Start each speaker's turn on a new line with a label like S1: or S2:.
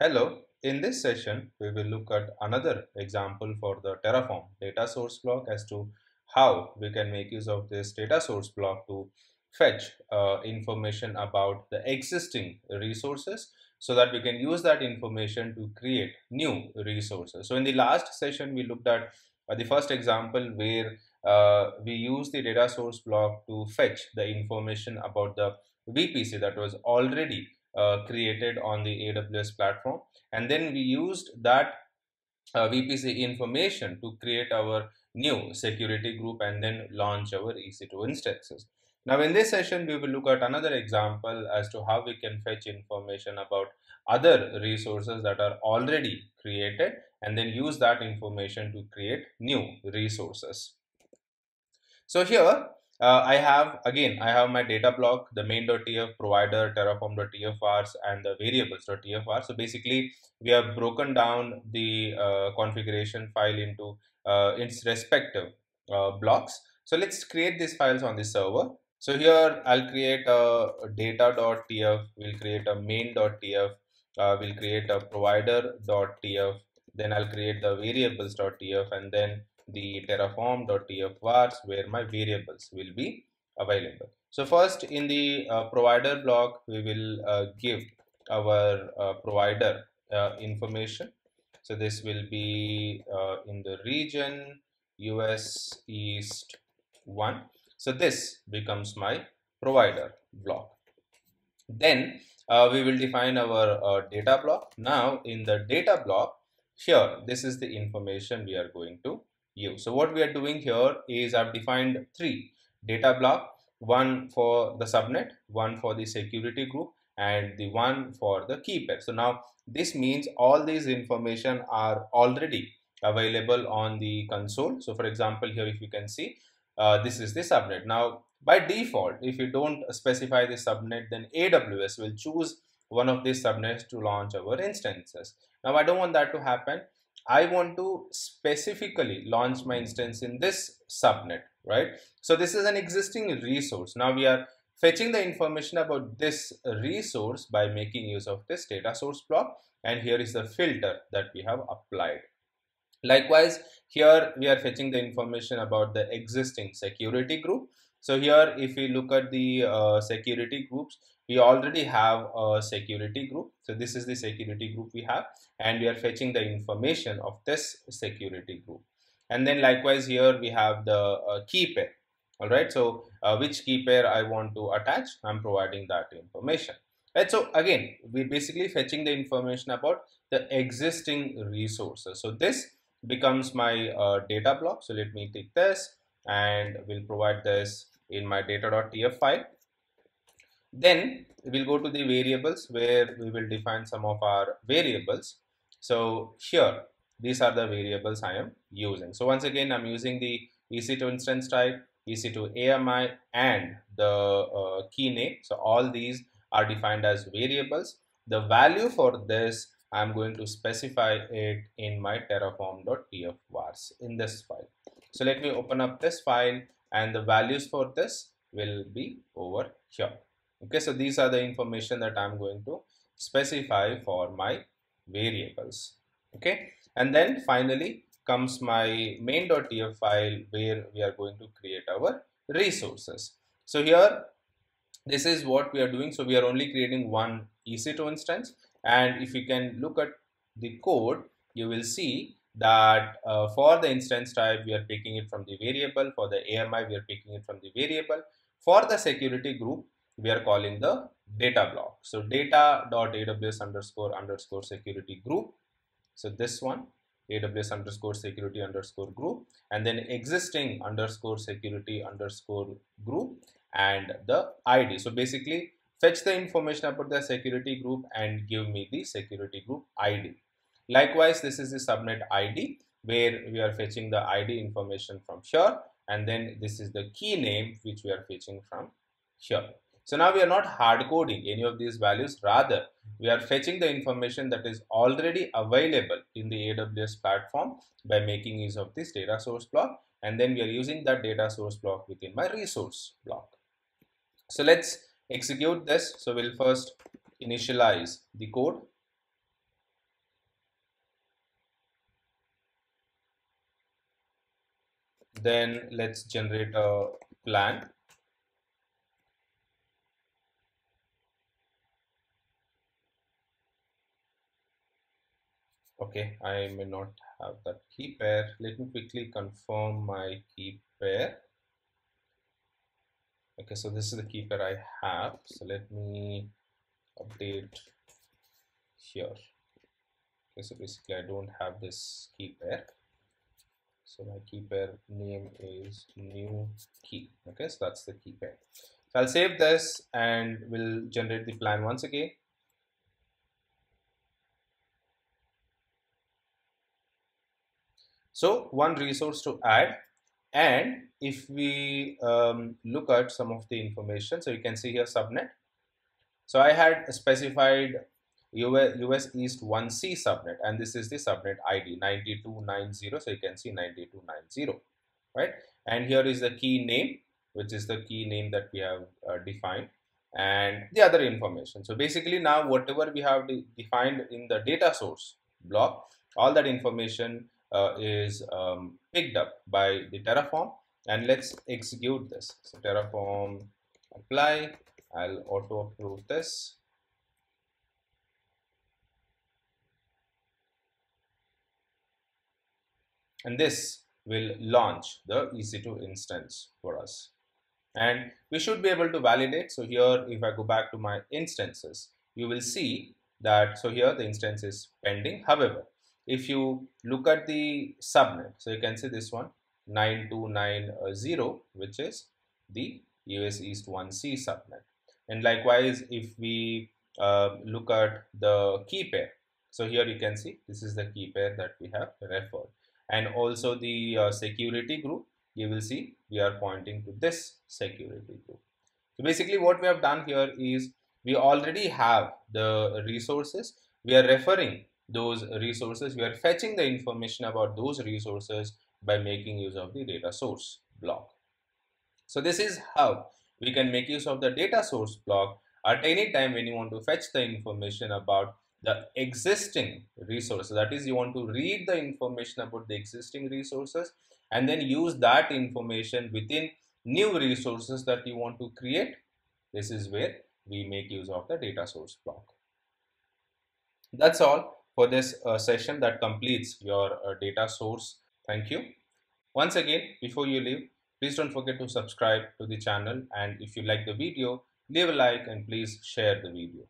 S1: Hello, in this session, we will look at another example for the Terraform data source block as to how we can make use of this data source block to fetch uh, information about the existing resources so that we can use that information to create new resources. So in the last session, we looked at uh, the first example where uh, we use the data source block to fetch the information about the VPC that was already uh, created on the AWS platform. And then we used that uh, VPC information to create our new security group and then launch our EC2 instances. Now in this session, we will look at another example as to how we can fetch information about other resources that are already created and then use that information to create new resources. So here uh, I have again I have my data block the main.tf provider terraform.tfvars and the variables.tfvars so basically we have broken down the uh, configuration file into uh, its respective uh, blocks. So let's create these files on the server. So here I'll create a data.tf we'll create a main.tf uh, we'll create a provider.tf then I'll create the variables.tf and then the terraform.tf vars where my variables will be available. So first in the uh, provider block, we will uh, give our uh, provider uh, information. So this will be uh, in the region US East 1. So this becomes my provider block. Then uh, we will define our data block. Now in the data block, here this is the information we are going to use. So what we are doing here is I've defined three data block, one for the subnet, one for the security group, and the one for the key pair. So now this means all these information are already available on the console. So for example, here if you can see, uh, this is the subnet. Now by default, if you don't specify the subnet, then AWS will choose one of these subnets to launch our instances. Now I don't want that to happen. I want to specifically launch my instance in this subnet, right? So this is an existing resource. Now we are fetching the information about this resource by making use of this data source block. And here is the filter that we have applied. Likewise, here we are fetching the information about the existing security group. So here, if we look at the uh, security groups, we already have a security group. So this is the security group we have and we are fetching the information of this security group. And then likewise here we have the uh, key pair. All right. So uh, which key pair I want to attach, I'm providing that information. Right. So again, we're basically fetching the information about the existing resources. So this becomes my uh, data block. So let me take this and we'll provide this in my data.tf file then we'll go to the variables where we will define some of our variables. So here, these are the variables I am using. So once again, I'm using the EC2 instance type, EC2 AMI and the uh, key name. So all these are defined as variables. The value for this, I'm going to specify it in my terraform.tf vars in this file. So let me open up this file and the values for this will be over here okay so these are the information that i'm going to specify for my variables. Okay and then finally comes my main.tf file where we are going to create our resources. So here this is what we are doing. So we are only creating one ec2 instance. And if you can look at the code you will see that uh, for the instance type we are picking it from the variable. For the ami we are picking it from the variable. For the security group we are calling the data block. So data.aws underscore underscore security group. So this one AWS underscore security underscore group and then existing underscore security underscore group and the ID. So basically fetch the information about the security group and give me the security group ID. Likewise, this is the subnet ID where we are fetching the ID information from here and then this is the key name which we are fetching from here. So now we are not hard coding any of these values. Rather, we are fetching the information that is already available in the AWS platform by making use of this data source block. And then we are using that data source block within my resource block. So let's execute this. So we'll first initialize the code. Then let's generate a plan okay I may not have that key pair let me quickly confirm my key pair okay so this is the key pair I have. So let me update here. Okay so basically I don't have this key pair so my key pair name is new key. Okay so that's the key pair so I'll save this and we'll generate the plan once again so one resource to add and if we um, look at some of the information so you can see here subnet. So I had specified US, US East 1C subnet and this is the subnet ID 9290 so you can see 9290 right? And here is the key name which is the key name that we have uh, defined and the other information. So basically now whatever we have de defined in the data source block all that information uh, is um, picked up by the terraform and let's execute this so terraform apply I'll auto approve this and this will launch the EC2 instance for us. And we should be able to validate. So here, if I go back to my instances, you will see that, so here the instance is pending. However, if you look at the subnet, so you can see this one, 9290, which is the US East 1C subnet. And likewise, if we uh, look at the key pair, so here you can see this is the key pair that we have referred. And also the uh, security group you will see we are pointing to this security group. So basically what we have done here is we already have the resources. We are referring those resources we are fetching the information about those resources by making use of the data source block so this is how we can make use of the data source block at any time when you want to fetch the information about the existing resources. That is, you want to read the information about the existing resources and then use that information within new resources that you want to create. This is where we make use of the data source block. That's all for this uh, session that completes your uh, data source. Thank you. Once again, before you leave, please don't forget to subscribe to the channel and if you like the video, leave a like and please share the video.